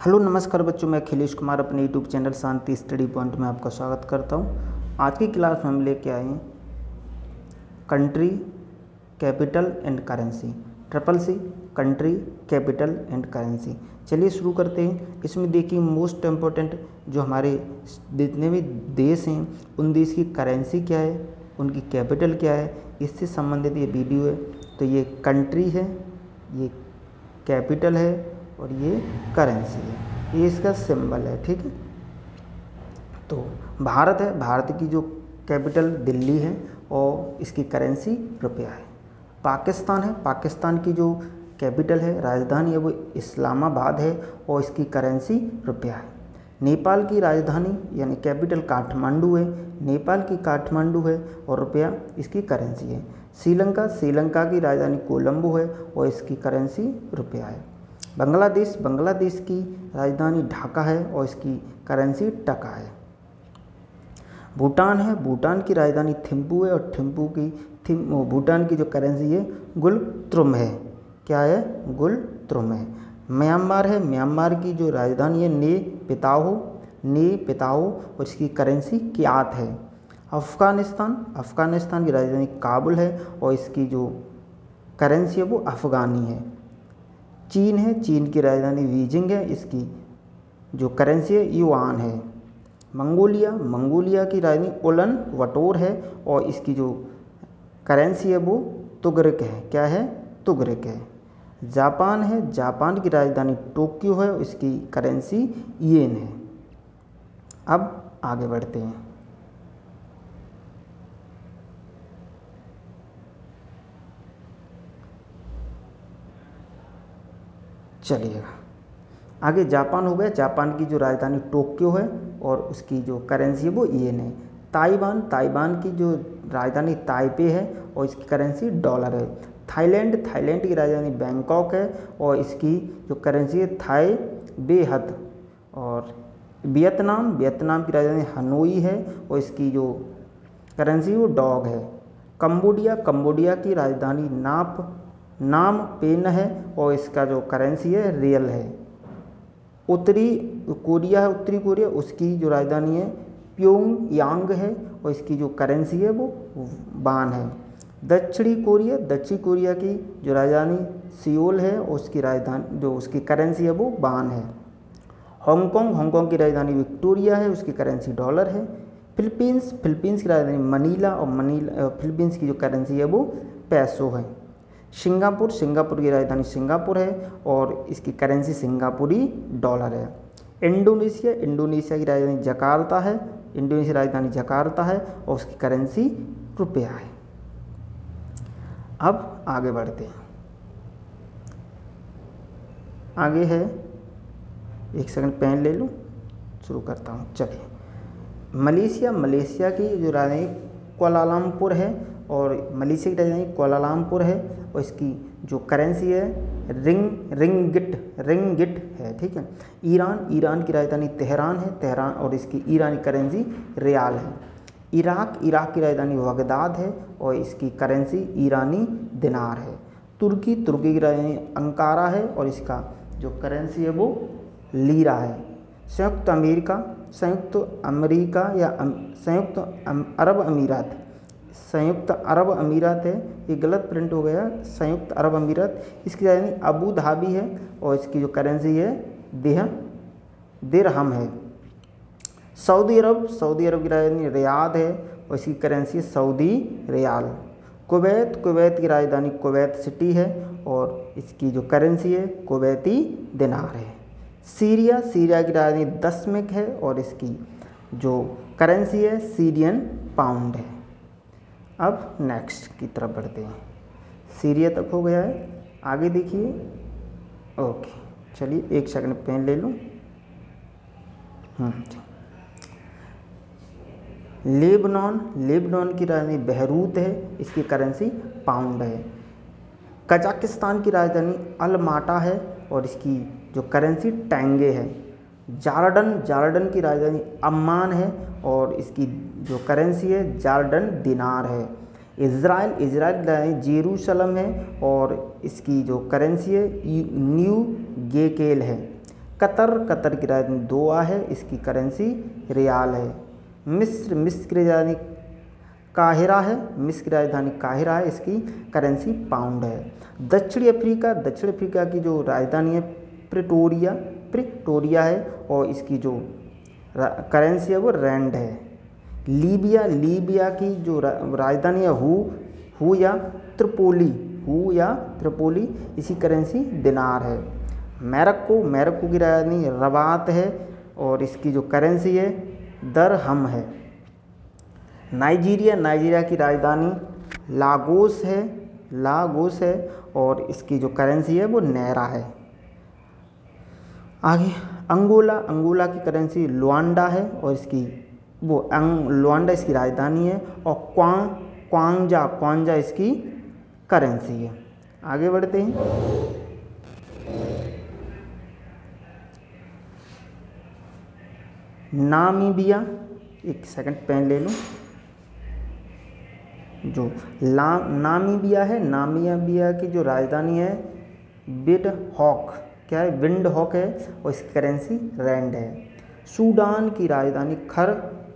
Hello, नमस्कार बच्चों, मैं अखिलेश कुमार अपने YouTube channel Shanti Study Point में आपका स्वागत करता हूँ। आज की क्लास में हम लेके आए हैं country capital and currency triple C country capital and currency चलिए शुरू करते हैं। इसमें देखिए मोस्ट इम्पोर्टेंट जो हमारे जितने भी देश हैं, उन देश की करेंसी क्या है, उनकी कैपिटल क्या है, इससे संबंधित ये वीडियो है। तो ये कंट्री है, ये कैपिटल है और ये करेंसी है। ये इसका सिंबल है, ठीक है? तो भारत है, भारत की जो कैपिटल दिल्ली है और इसकी करेंसी रुपया है। पाकिस्तान है, पाकिस्तान की जो कैपिटल है, राजधानी है, वो इस्लामाबाद है और इसकी करेंसी रुपया है। नेपाल की राजधानी, यानी कैपिटल काठमांडू है, नेपाल की काठमांडू है और रुपया इसकी करेंसी है। श्रीलंका श्रीलंका की राजधानी कोलंबो है और इसकी करेंसी रुपया है। बांग्लादेश बांग्लादेश की राजधानी ढाका है और इसकी करेंसी टका है। भूटान है, भूटान की राजधानी थिम्पू है और थिम्पू की थिम भूटान की जो करेंसी है गुल त्रुम है। क्या है? गुल त्रुम है। म्यांमार है, म्यांमार की जो राजधानी है, ने पिताओ ने पिताओ और इसकी करेंसी क्यात है। अफ़गानिस्तान अफ़गानिस्तान की राजधानी काबुल है और इसकी जो करेंसी है, वो अफ़गानी है। चीन है, चीन की राजधानी बीजिंग है, इसकी जो करेंसी है युआन है। मंगोलिया मंगोलिया की राजधानी उलन वटोर है और इसकी जो करेंसी है वो तुगरक है। क्या है? तुगरक है। जापान है, जापान की राजधानी टोक्यो है इसकी करेंसी येन है। अब आगे बढ़ते हैं। चलिएगा आगे जापान हो गया। जापान की जो राजधानी टोक्यो है और उसकी जो करेंसी है वो येन है। ताइवान ताइवान की जो राजधानी ताइपे है और इसकी करेंसी डॉलर है। थाईलैंड थाईलैंड की राजधानी बैंकॉक है और इसकी जो करेंसी है थाई बेहद। और वियतनाम वियतनाम की राजधानी हनोई है और इसकी जो करेंसी वो डॉग है। कंबोडिया कंबोडिया की राजधानी नाप नाम पेन है और इसका जो करेंसी है रियल है। उत्तरी कोरिया है, उत्तरी कोरिया, उसकी जो राजधानी है प्योंग यांग है और इसकी जो करेंसी है, वो बान है। दक्षिणी कोरिया, दक्षिण कोरिया की जो राजधानी सियोल है, उसकी राजधानी, जो उसकी करेंसी है, वो बान है। हांगकांग हांगकांग की राजधानी विक्टोरिया है, उसकी करेंसी डॉलर है। फिलीपींस फिलीपींस की राजधानी मनीला और मनीला फिलीपींस की जो करेंसी है, वो पैसो है। सिंगापुर सिंगापुर की राजधानी सिंगापुर है और इसकी करेंसी सिंगापुरी डॉलर है। इंडोनेशिया इंडोनेशिया की राजधानी जकार्ता है, इंडोनेशिया राजधानी जकार्ता है और उसकी करेंसी रुपया है। अब आगे बढ़ते हैं। आगे है, एक सेकंड पेन ले लूँ, शुरू करता हूँ, चलिए। मलेशिया मलेशिया की जो राजधानी कोलालमपुर है और मलेशिया की राजधानी कोलालमपुर है और इसकी जो करेंसी है रिंग रिंगिट रिंगिट है, ठीक है? ईरान ईरान की राजधानी तेहरान है, तेहरान और इसकी ईरानी करेंसी रियाल है। इराक इराक की राजधानी बगदाद है और इसकी करेंसी ईरानी दिनार है। तुर्की तुर्की की राजधानी अंकारा है और इसका जो करेंसी है वो लीरा है। संयुक्त अमेरिका संयुक्त अमेरिका या संयुक्त अरब अमीरात संयुक्त अरब अमीरात है, ये गलत प्रिंट हो गया, संयुक्त अरब अमीरात। इसकी राजधानी अबू धाबी है और इसकी जो करेंसी है देह दिरहम है। सऊदी अरब सऊदी अरब की राजधानी रियाद है और इसकी currency Saudi riyal. Kuwait Kuwait की राजधानी कुवैत सिटी है और इसकी जो करेंसी है, कुवैती दिनार है। सीरिया सीरिया की राजधानी दसमिक है और इसकी जो करेंसी है सीरियन पाउंड है। अब नेक्स्ट की तरफ़ बढ़ते हैं। सीरिया तक हो गया है। आगे देखिए। ओके चलिए एक सेकंड पेन ले लूँ। लेबनान लेबनान की राजधानी बहरूत है। इसकी करेंसी पाउंड है। कजाकिस्तान की राजधानी अलमाटा है और इसकी जो करेंसी टेंगे है। जार्डन जार्डन की राजधानी अम्मान है और इसकी जो करेंसी है, जार्डन दिनार है। इसराइल इसराइल जेरूशलम है और इसकी जो करेंसी है न्यू गेकेल है। कतर कतर की राजधानी दोआ है, इसकी करेंसी रियाल है। मिस्र मिस्र की राजधानी काहिरा है, मिस्र की राजधानी काहिरा है, इसकी करेंसी पाउंड है। दक्षिणी अफ्रीका, दक्षिण अफ्रीका की जो राजधानी है, प्रिटोरिया प्रिटोरिया है और इसकी जो करेंसी है, वो रैंड है। लीबिया लीबिया की जो राजधानी है, हु हु या त्रिपोली, हु या त्रिपोली, इसी करेंसी दिनार है। मैरक्को मैरक्को की राजधानी रबात है और इसकी जो करेंसी है दर हम है। नाइजीरिया नाइजीरिया की राजधानी लागोस है लागोस है और इसकी जो करेंसी है, वो नैरा है। आगे, अंगोला अंगोला की करेंसी लुआंडा है और इसकी वो अंग लुआंडा इसकी राजधानी है और क्वांग क्वांगजा क्वांजा इसकी करेंसी है। आगे बढ़ते हैं। नामीबिया, एक सेकंड पेन ले लूँ। जो ला, नामीबिया है, नामीबिया की जो राजधानी है बिड हॉक क्या है? विंड हॉक है और इसकी करेंसी रैंड है। सूडान की राजधानी खर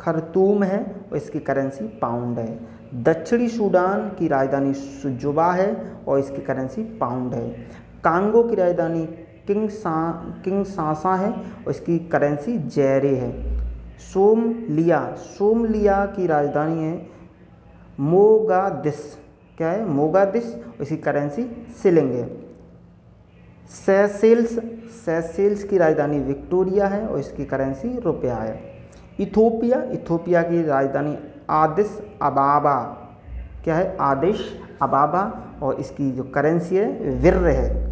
खरतूम है और इसकी करेंसी पाउंड है। दक्षिणी सूडान की राजधानी सुजुबा है और इसकी करेंसी पाउंड है। कांगो की राजधानी किंग सा किंग सासा है और इसकी करेंसी जैरे है। सोमलिया सोमलिया की राजधानी है मोगादिस। क्या है? मोगादिस इसकी करेंसी सिलिंग है। सेसेल्स सेसेल्स की राजधानी विक्टोरिया है और इसकी करेंसी रुपया है। इथोपिया इथोपिया की राजधानी आदिस अबाबा, क्या है? आदिश अबाबा, और इसकी जो करेंसी है, विर्र है।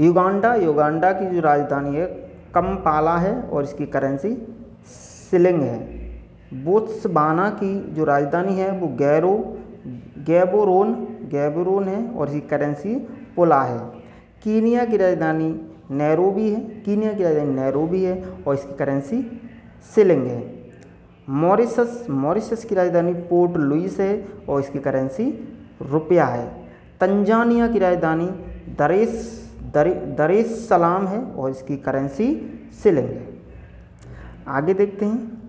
युगांडा युगांडा की जो राजधानी है, कमपाला है, और इसकी करेंसी सिलिंग है। बोत्सवाना की जो राजधानी है, वो गैरो, गैबोरोन गैबोरोन है, और इसकी करेंसी पोला है। कीनिया की राजधानी नैरोबी है, कीनिया की राजधानी नैरोबी है और इसकी करेंसी सिलिंग है। मॉरिसस मॉरिसस की राजधानी पोर्ट लुइस है और इसकी करेंसी रुपया है। तंजानिया की राजधानी दरेस, दरे, दरेस सलाम है और इसकी करेंसी सिलिंग है। आगे देखते हैं।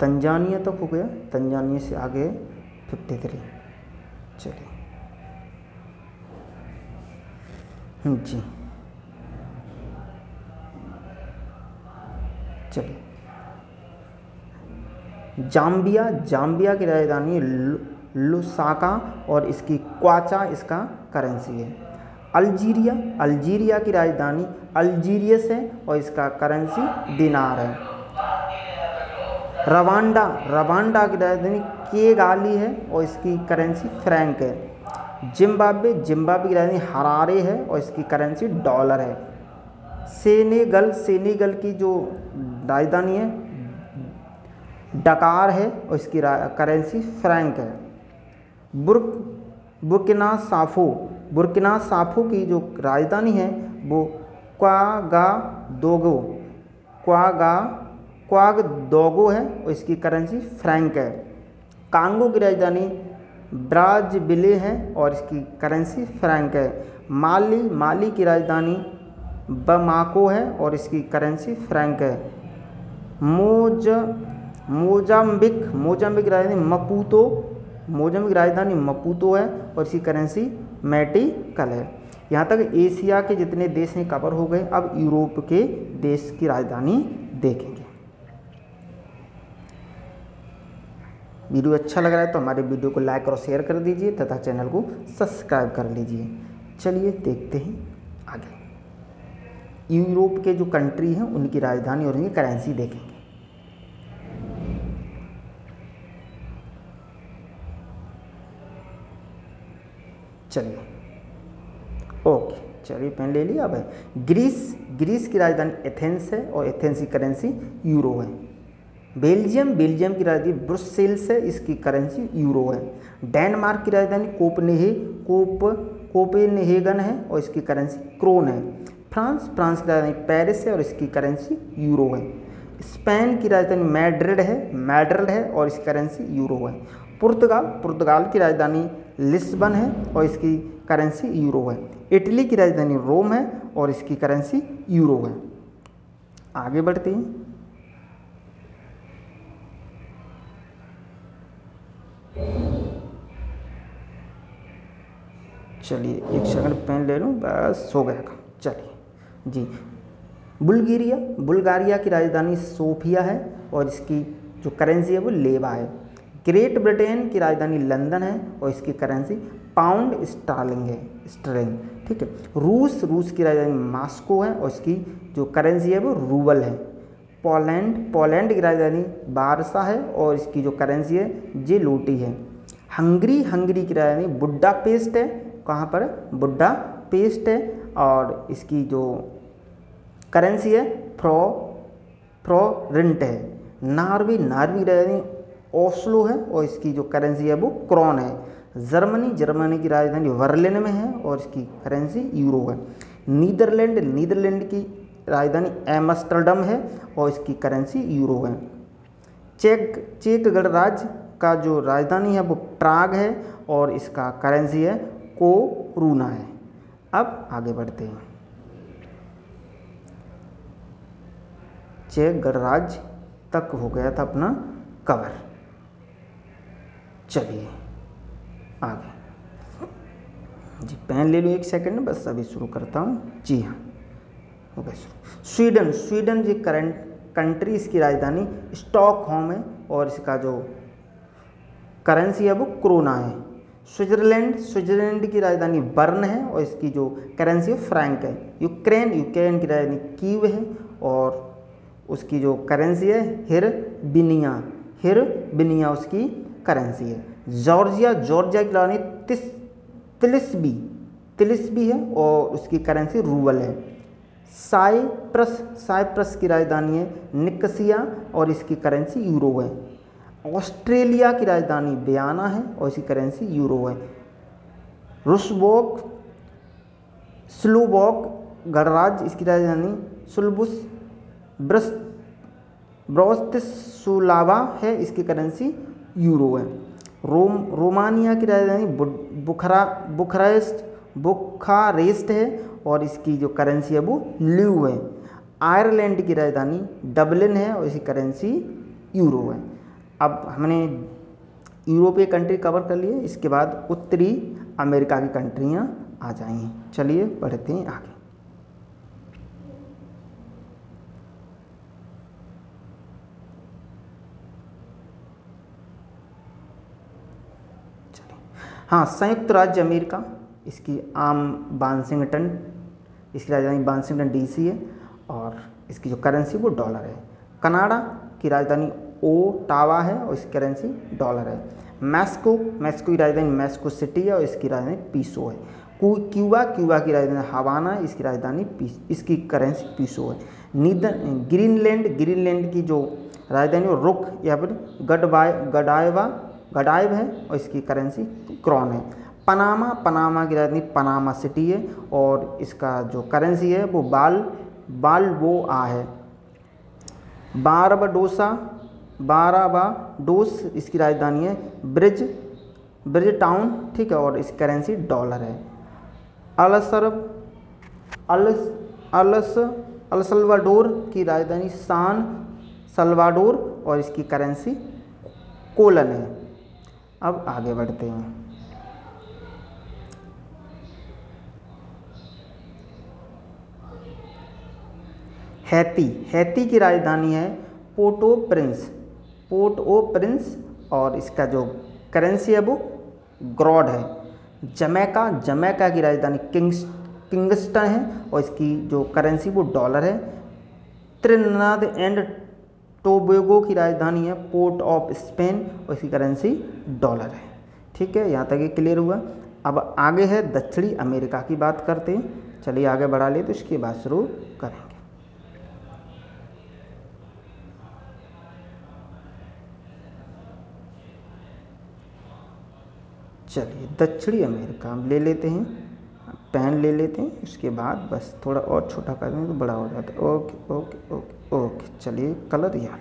तंजानिया तक हो गया। तंजानिया से आगे फिफ्टी थ्री। चलिए। जी। चलिए। जाम्बिया जाम्बिया की राजधानी लुसाका और इसकी क्वाचा इसका करेंसी है। अल्जीरिया अल्जीरिया की राजधानी अल्जीरियस है और इसका करेंसी दिनार है। रवांडा रवांडा की राजधानी के गाली है और इसकी करेंसी फ्रैंक है। जिम्बाब्वे जिम्बाब्वे की राजधानी हरारे है और इसकी करेंसी डॉलर है। सेनेगल सेनेगल की जो राजधानी है, डकार है और इसकी करेंसी फ्रैंक है। बुर्क, बुर्किना साफो बुर्किना साफो की जो राजधानी है, वो क्वागा दोगो क्वागा क्वाग दोगो है और इसकी करेंसी फ्रैंक है। कांगो की राजधानी ब्राजबिले है और इसकी करेंसी फ्रैंक है। माली माली की राजधानी बमाको है और इसकी करेंसी फ्रैंक है। मोज, मोजाम्बिक मोजाम्बिक राजधानी मपूतो, मोजाम्बिक राजधानी मपूतो है और इसकी करेंसी मेटिकल है। यहाँ तक एशिया के जितने देश हैं, कवर हो गए। अब यूरोप के देश की राजधानी देखेंगे वीडियो अच्छा लग रहा है तो हमारे वीडियो को लाइक और शेयर कर दीजिए तथा चैनल को सब्सक्राइब कर लीजिए। चलिए देखते हैं आगे। यूरोप के जो कंट्री हैं, उनकी राजधानी और उनकी करेंसी देखेंगे। चलिए। ओके, चलिए पेन ले लिया। अब ग्रीस ग्रीस की राजधानी एथेंस है और एथेंस की करेंसी यूरो है। बेल्जियम बेल्जियम की राजधानी ब्रुसेल्स है, इसकी करेंसी यूरो है। डेनमार्क की राजधानी कोपनेहे, कोप, कोपेनहेगन है और इसकी करेंसी क्रोन है। फ्रांस फ्रांस की राजधानी पेरिस है और इसकी करेंसी यूरो है। स्पेन की राजधानी मैड्रिड है मैड्रिड है और इसकी करेंसी यूरो है। पुर्तगाल पुर्तगाल की राजधानी लिस्बन है और इसकी करेंसी यूरो है। इटली की राजधानी रोम है और इसकी करेंसी यूरो है। आगे बढ़ते हैं। चलिए, एक सेकंड पेन ले लूँ, बस, हो गया चलिए, जी। बुल्गारिया बुल्गारिया की राजधानी सोफिया है और इसकी जो करेंसी है वो लेवा है। ग्रेट ब्रिटेन की राजधानी लंदन है और इसकी करेंसी पाउंड स्टार्लिंग है स्टर्लिंग ठीक है। रूस रूस की राजधानी मास्को है और इसकी जो करेंसी है वो रूबल है। पोलैंड पोलैंड की राजधानी बारसा है और इसकी जो करेंसी है जे लोटी है। हंगरी हंगरी की राजधानी बुड्डा पेस्ट है। कहाँ पर? बुड्डा पेस्ट है और इसकी जो करेंसी है, फ्रो, फ्रोरिंट है। नार्वे नार्वे की राजधानी ओस्लो है और इसकी जो करेंसी है, वो क्रॉन है। जर्मनी जर्मनी की राजधानी वर्लिन में है और इसकी करेंसी यूरो है। नीदरलैंड नीदरलैंड की राजधानी एमस्टरडम है और इसकी करेंसी यूरो है। चेक चेक गणराज्य का जो राजधानी है वो प्राग है और इसका करेंसी है को रूना है। अब आगे बढ़ते हैं। चेक गणराज्य तक हो गया था अपना कवर। चलिए, आगे। जी, पेन ले लो एक सेकंड, बस अभी शुरू करता हूँ। जी हाँ। गया स्वीडन स्वीडन जी करंट कंट्री इसकी राजधानी स्टॉकहोम है और इसका जो करेंसी है वो क्रोना है। स्विट्जरलैंड स्विट्जरलैंड की राजधानी बर्न है और इसकी जो करेंसी है फ्रैंक है। यूक्रेन यूक्रेन की राजधानी कीव है और उसकी जो करेंसी है हिर बिनिया हिर बिनिया उसकी करेंसी है। जॉर्जिया जॉर्जिया की राजधानी तिस तिलिस्बी तिलिस्बी है और उसकी करेंसी रूबल है। साइप्रस साइप्रस की राजधानी है निकसिया और इसकी करेंसी यूरो है। ऑस्ट्रेलिया की राजधानी बयाना है और इसकी करेंसी यूरो है। रुसबोक, स्लूबॉक, गणराज्य, इसकी राजधानी सुलबुस, ब्रस, ब्रोस्तिसुलावा है, इसकी करेंसी यूरो है। रोम, रोमानिया की राजधानी बुखरा, बुखरेस्ट, बुखारेस्ट है और इसकी जो करेंसी है वो ल्यू है। आयरलैंड की राजधानी डबलिन है और इसकी करेंसी यूरो है। अब हमने यूरोपीय कंट्री कवर कर लिए इसके बाद उत्तरी अमेरिका की कंट्रियाँ आ जाएँगी चलिए, बढ़ते हैं आगे। हाँ संयुक्त राज्य अमेरिका, इसकी आम बांसिंगटन इसकी राजधानी बांसिंगटन डीसी है और इसकी जो करेंसी वो डॉलर है। कनाडा की राजधानी ओटावा है और इसकी करेंसी डॉलर है। मैस्को मैस्को की राजधानी मैस्को सिटी है और इसकी राजधानी पीसो है। क्यूबा क्यूबा की राजधानी हवाना है, इसकी राजधानी इसकी करेंसी पीसो है। नीदर, ग्रीनलैंड ग्रीनलैंड की जो राजधानी वो रुक या फिर गडवाय गडायवा गडाइव है और इसकी करेंसी क्रॉन है। पनामा पनामा की राजधानी पनामा सिटी है और इसका जो करेंसी है वो बाल बाल वो आ है। बारबडोसा बाराबा डोस इसकी राजधानी है। ब्रिज ब्रिज टाउन, ठीक है, और इसकी करेंसी डॉलर है। अलसर अलस अलस, अलसलवाडोर की राजधानी सान सलवाडोर और इसकी करेंसी कोलन है। अब आगे बढ़ते हैं। हैती हैती की राजधानी है Port au Prince, Port au Prince और इसका जो करेंसी है वो ग्रॉड है। जमैका जमैका की राजधानी किंग्स, किंगस्टन है और इसकी जो करेंसी वो डॉलर है। त्रिनाद एंड टोबेगो की राजधानी है पोर्ट ऑफ़ स्पेन और इसकी करेंसी डॉलर है। ठीक है, यहाँ तक ये क्लियर हुआ। अब आगे है दक्षिणी अमेरिका की बात करते हैं। चलिए आगे बढ़ा लिए तो इसकी बात शुरू करेंगे चलिए दक्षिणी अमेरिका हम ले लेते हैं, पेन ले लेते हैं, उसके बाद बस थोड़ा और छोटा कर देंगे तो बड़ा हो जाता है। ओके ओके ओके ओके, चलिए कलर यार।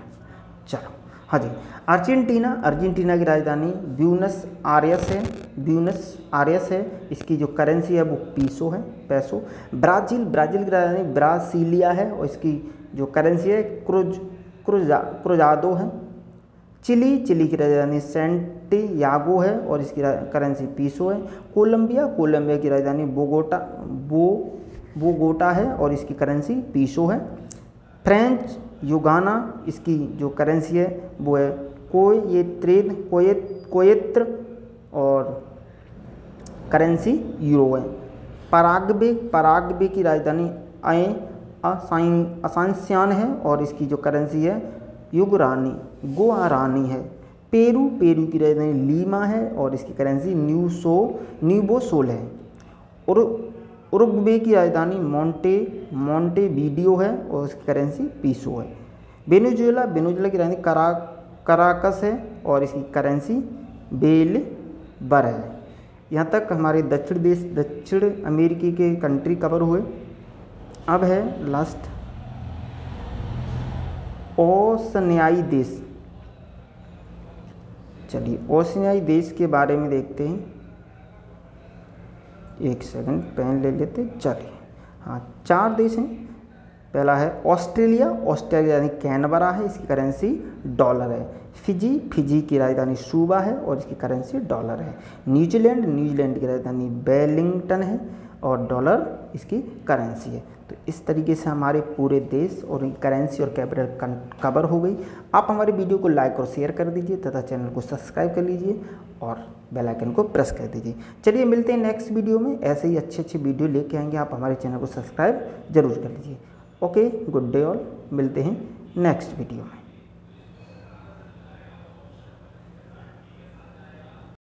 चलो हाँ जी, अर्जेंटीना अर्जेंटीना की राजधानी ब्यूनस आरियस है, ब्यूनस आरियस है, इसकी जो करेंसी है वो पीसो है, पैसो। ब्राज़ील ब्राज़ील की राजधानी ब्रासीलिया है, और इसकी जो करेंसी है, क्रुज, क्रुजा, क्रुजादो है। चिली चिली की राजधानी सेंटियागो है और इसकी करेंसी पीसो है। कोलंबिया कोलंबिया की राजधानी बोगोटा, बो, बोगोटा है और इसकी करेंसी पीसो है। फ्रेंच, युगाना, इसकी जो करेंसी है, वो है कोयेत्रेद कोयत, कोयत्र और करेंसी यूरो है। पराग्वे पराग्वे की राजधानी आए असाइन असांस्यान है और इसकी जो करेंसी है युगरानी, गोआरानी है। पेरू पेरू की राजधानी लीमा है और इसकी करेंसी न्यू सो न्यूसो न्यूबोसोल है। और उरुग्वे की राजधानी मोंटे मोंटे वीडियो है और इसकी करेंसी पीसो है। वेनेजुएला वेनेजुएला की राजधानी करा, कराकस है और इसकी करेंसी बेल बर है। यहाँ तक हमारे दक्षिण देश, दक्षिण अमेरिकी के कंट्री कवर हुए। अब है लास्ट ओसनियाई देश। चलिए ओसनियाई देश के बारे में देखते हैं। एक सेकंड पेन ले लेते चलिए हाँ चार देश हैं। पहला है ऑस्ट्रेलिया। ऑस्ट्रेलिया यानी कैनबरा है, इसकी करेंसी डॉलर है। फिजी फिजी की राजधानी सूबा है और इसकी करेंसी डॉलर है। न्यूजीलैंड न्यूजीलैंड की राजधानी बेलिंगटन है और डॉलर इसकी करेंसी है। तो इस तरीके से हमारे पूरे देश और करेंसी और कैपिटल कवर हो गई। आप हमारे वीडियो को लाइक और शेयर कर दीजिए तथा चैनल को सब्सक्राइब कर लीजिए और बेल आइकन को प्रेस कर दीजिए। चलिए मिलते हैं नेक्स्ट वीडियो में। ऐसे ही अच्छे अच्छे वीडियो लेके आएँगे। आप हमारे चैनल को सब्सक्राइब ज़रूर कर लीजिए। ओके गुड डे ऑल मिलते हैं नेक्स्ट वीडियो में।